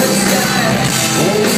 Oh.